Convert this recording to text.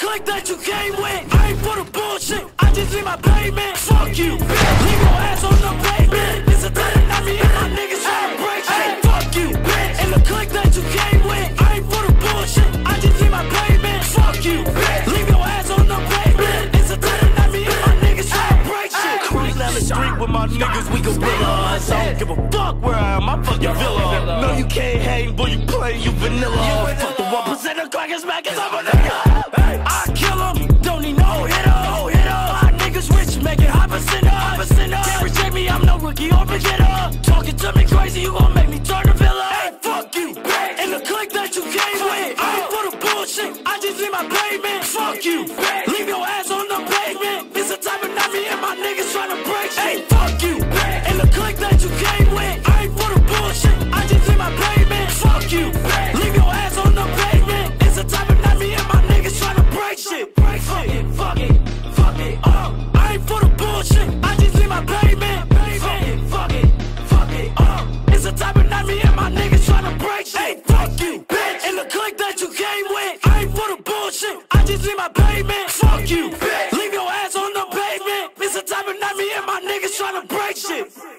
clique that you came with. I ain't for the bullshit, I just need my payment. Fuck you, bitch. Leave your ass on the pavement. It's a time not me and my niggas tryna break shit. Fuck you, bitch. And the clique that you came with. I ain't for the bullshit, I just need my payment. Fuck you, bitch. Leave your ass on the pavement. It's a time not me and my niggas tryna break shit. Cruise down the street with my niggas, we gorillas. I don't give a fuck where I am, I fuck your villa. No, you can't hang, boy, you play, you vanilla. Fuck the percent of cause I'm a nigga. I kill him, don't need no hitter. No hitter. My niggas rich, make it high percent up. Percent up. Can't reject me, I'm no rookie or beginner. Talking to me crazy, you gon' make me turn the villa. Hey, fuck you, bitch. And the clique that you came with. I ain't for the bullshit, I just need my payment. Fuck you, bitch. The that you came with. I ain't for the bullshit, I just need my payment. Fuck you, bitch. Leave your ass on the pavement. It's a type of night me and my niggas tryna break shit.